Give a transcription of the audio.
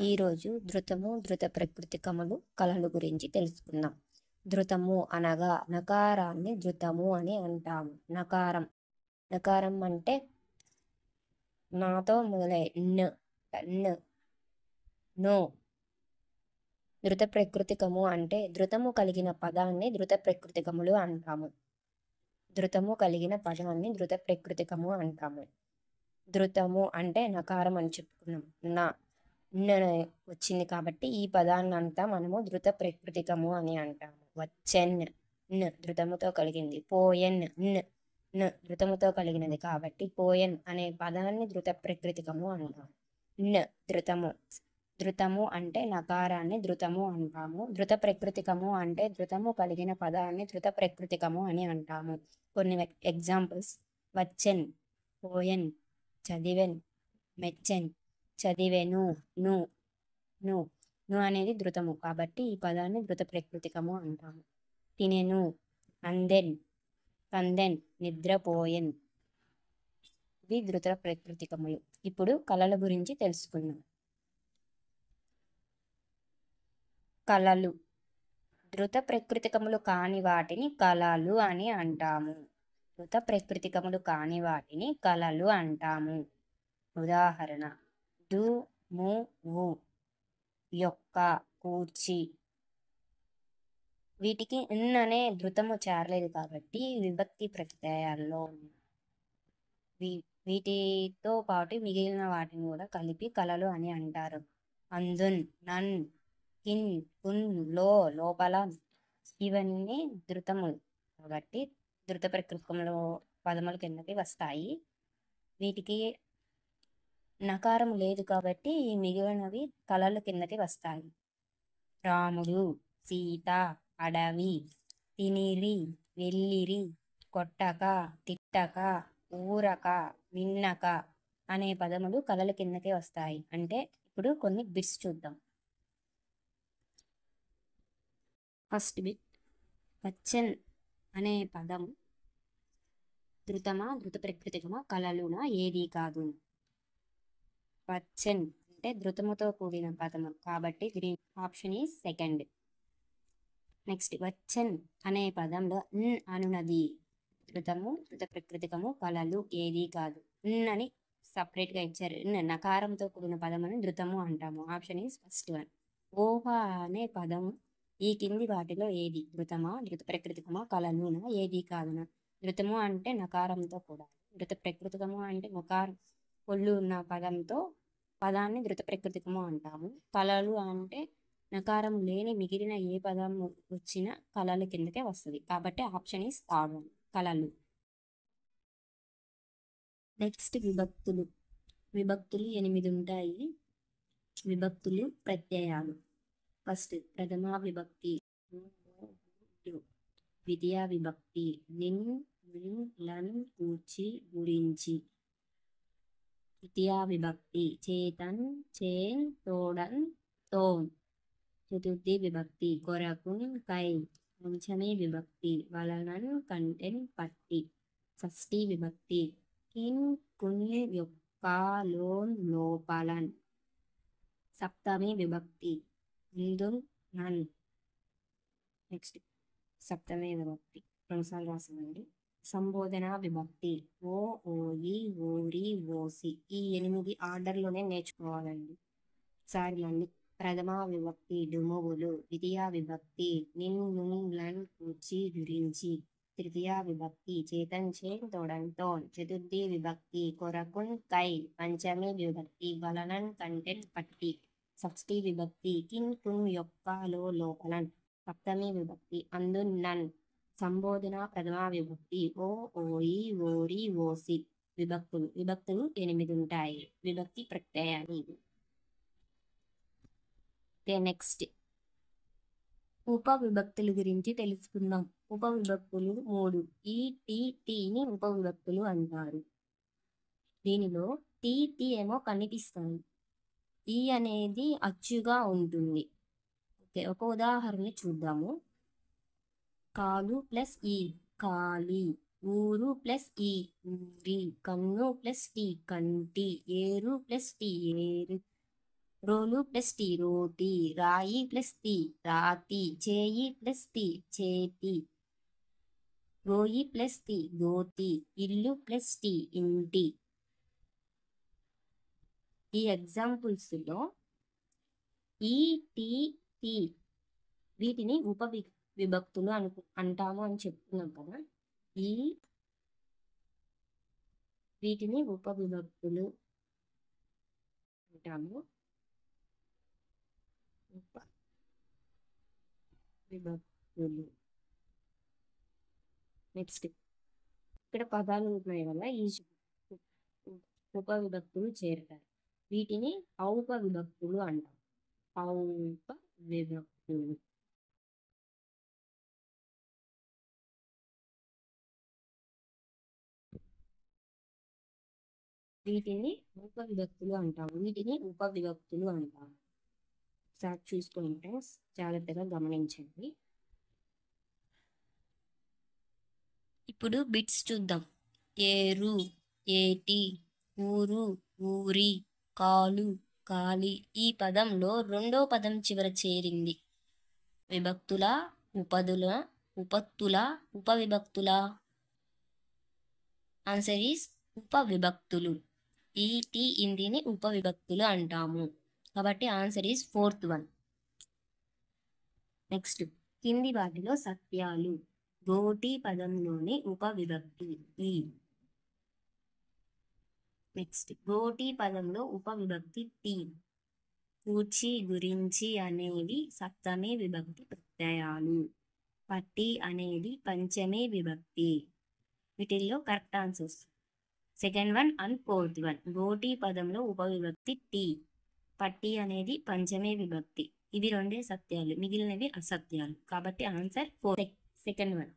ఈరోజు ధృతము ధృత ప్రకృతికములు కళలు గురించి తెలుసుకుందాం. ధృతము అనగా నకారాన్ని ధృతము అని అంటాము. నకారం. నకారం అంటే నాతో మొదలై నో ధృత ప్రకృతికము అంటే ధృతము కలిగిన పదాన్ని ధృత ప్రకృతికములు అంటాము. ధృతము కలిగిన పదాన్ని ధృత ప్రకృతికము అంటాము. ధృతము అంటే నకారం అని చెప్పుకున్నాం. నా. వచ్చింది కాబట్టి ఈ పదాన్నంతా మనము ధృత ప్రకృతికము అని అంటాము. వచ్చెన్ న్ ధృతముతో కలిగింది. పోయెన్ న్ న్ ధృతముతో కలిగినది కాబట్టి పోయెన్ అనే పదాన్ని ధృత ప్రకృతికము అంటాము. న్ ధృతము ధృతము అంటే నకారాన్ని ధృతము అంటాము. ధృత ప్రకృతికము అంటే ధృతము కలిగిన పదాన్ని ధృత ప్రకృతికము అని అంటాము. కొన్ని ఎగ్జాంపుల్స్. వచ్చెన్ పోయెన్ చదివెన్ మెచ్చెన్ చదివెను ను ను ను అనేది ధృతము. కాబట్టి ఈ పదాన్ని ధృత ప్రకృతికము అంటాము. తినెను అందెన్ కందెన్ నిద్రపోయెన్. ఇవి ధృత ప్రకృతికములు. ఇప్పుడు కళల గురించి తెలుసుకుందాం. కళలు. ధృత ప్రకృతికములు కాని వాటిని కళలు అని అంటాము. ధృత ప్రకృతికములు కాని వాటిని కళలు అంటాము. ఉదాహరణ. డు ము యొక్క కూర్చి. వీటికి ఇన్ అనే ధృతము చేరలేదు కాబట్టి విభక్తి ప్రత్యయాల్లో వీ వీటితో పాటు మిగిలిన వాటిని కూడా కలిపి కళలు అని అంటారు. అందున్ నన్ కిన్ కున్లో లోపల ఇవన్నీ ధృతములు కాబట్టి ధృత ప్రకృతంలో పదముల కిందకి వస్తాయి. వీటికి నకారం లేదు కాబట్టి ఈ మిగిలినవి కళల కిందకి వస్తాయి. రాముడు సీత అడవి తినిరి వెళ్ళిరి కొట్టక తిట్టక ఊరక విన్నక అనే పదములు కళల కిందకే వస్తాయి. అంటే ఇప్పుడు కొన్ని బిట్స్ చూద్దాం. ఫస్ట్ బిట్ వచ్చెన్ అనే పదం ధృతమా ధృత ప్రకృతికమా కళలునా ఏది కాదు. పచ్చన్ అంటే ధృతముతో కూడిన పదము కాబట్టి గ్రీన్ ఆప్షన్ ఈ సెకండ్. నెక్స్ట్ వచ్చన్ అనే పదంలో న్ అనునది. ధృతము ధృత ప్రకృతికము కళలు ఏది కాదు. న్ అని సపరేట్గా ఇచ్చారు. న్ నకారంతో కూడిన పదమును ధృతము అంటాము. Option is first one. ఓహా అనే పదము ఈ కింది వాటిలో ఏది? ధృతమా ధృత ప్రకృతికమా కళలునా ఏది కాదునా? ధృతము అంటే నకారంతో కూడా ధృత ప్రకృతికము అంటే నకారం ఒళ్ళు ఉన్న పదంతో పదాన్ని ధృత ప్రకృతికము అంటాము. కళలు అంటే నకారం లేని మిగిలిన ఏ పదం వచ్చినా కళలు కిందకే వస్తుంది. కాబట్టి ఆప్షన్ ఈస్ థర్డ్ వన్ కళలు. నెక్స్ట్ విభక్తులు. విభక్తులు ఎనిమిది ఉంటాయి. విభక్తులు ప్రత్యయాలు. ఫస్ట్ ప్రథమా విభక్తి. ద్వితీయ విభక్తి. నిన్ లన్ కూర్చి గురించి. తృతీయ విభక్తి చేతన్ చేన్ తోడన్ తోన్ చతుర్థి విభక్తి కొరకున్ కై పంచమి విభక్తి వలనన్ కంటెన్ పట్టి షష్ఠి విభక్తి కిన్ కున్ యొక్క లోన్ లోపలన్ సప్తమి విభక్తి ముందు నన్ నెక్స్ట్ సప్తమి విభక్తి రెండుసార్లు రాసిందండి సంబోధన విభక్తి ఓ ఓయి ఓరి ఓసి ఈ ఎనిమిది ఆర్డర్లోనే నేర్చుకోవాలండి. సారి అండి ప్రథమ విభక్తి డుమువులు ద్వితీయ విభక్తి నిన్ నున్ లన్ కూర్చి గురించి తృతీయ విభక్తి చేతన్ చేన్ చతుర్థి విభక్తి కొరకున్ కై పంచమి విభక్తి వలనన్ కంటెన్ పట్టి షష్ఠి విభక్తి కిన్ కున్ యొక్క లో లోపలన్ సప్తమి విభక్తి అందున్ నన్ సంబోధన ప్రథమా విభక్తి ఓ ఓయి ఓరి ఓసి. విభక్తులు విభక్తులు ఎనిమిది ఉంటాయి. విభక్తి ప్రత్యయాలు నెక్స్ట్. ఉప విభక్తుల గురించి తెలుసుకుందాం. ఉప విభక్తులు మూడు. ఈ టీ టీని ఉప విభక్తులు అంటారు. దీనిలో టీ టీ ఏమో కనిపిస్తాయి. ఈ అనేది అచ్చుగా ఉంటుంది. ఓకే ఒక ఉదాహరణ చూద్దాము. కాలు ప్లస్ ఈ కాలి ఊరు ప్లస్ ఈ ఊరి కన్ను ప్లస్ టీ కంటి ఏరు ప్లస్ టీ ఏరు రోలు ప్లస్ టీ రోటి రాయి ప్లస్ తి రాతి చేయి ప్లస్ తి చేతి రోయి ప్లస్ తి దోతి ఇల్లు ప్లస్ టి ఇంటి. ఈ ఎగ్జాంపుల్స్లో ఈ టీ టీ వీటిని ఉపవి విభక్తులు అను అంటాము అని చెప్తున్నాం కదా. ఈ వీటిని ఉప విభక్తులు అంటాము. ఉప విభక్తులు. నెక్స్ట్ ఇక్కడ పదాలు ఉన్నాయి వల్ల ఈ ఉప విభక్తులు చేరుతారు వీటిని ఔప విభక్తులు అంటాం. ఔప విభక్తులు. వీటిని ఉప విభక్తులు అంటాము. వీటిని ఉప విభక్తులు అంటాము. ఒకసారి చూసుకోండి ఫ్రెండ్స్ జాగ్రత్తగా గమనించండి. ఇప్పుడు బిట్స్ చూద్దాం. ఏరు ఏటి ఊరు ఊరి కాలు కాలి ఈ పదంలో రెండో పదం చివర చేరింది. విభక్తుల ఉపదుల ఉపత్తుల ఉపవిభక్తుల. ఆన్సర్ ఈస్ ఉప ఈటి ఈ ఉపవిభక్తులు ఉప విభక్తులు అంటాము. కాబట్టి answer is fourth one. Next కింది వాటిలో సత్యాలు. గోటి పదంలోని ఉప విభక్తి ఈ. నెక్స్ట్ గోటి పదంలో ఉప విభక్తి టీ. కూచి గురించి అనేవి సప్తమి విభక్తి ప్రత్యయాలు. పట్టి అనేది పంచమి విభక్తి. వీటిల్లో correct answers. Second one and fourth one. గోటి పదంలో ఉప విభక్తి టీ. పట్టి అనేది పంచమే విభక్తి. ఇవి రెండే సత్యాలు. మిగిలినవి అసత్యాలు. కాబట్టి ఆన్సర్ ఫోర్. Second one.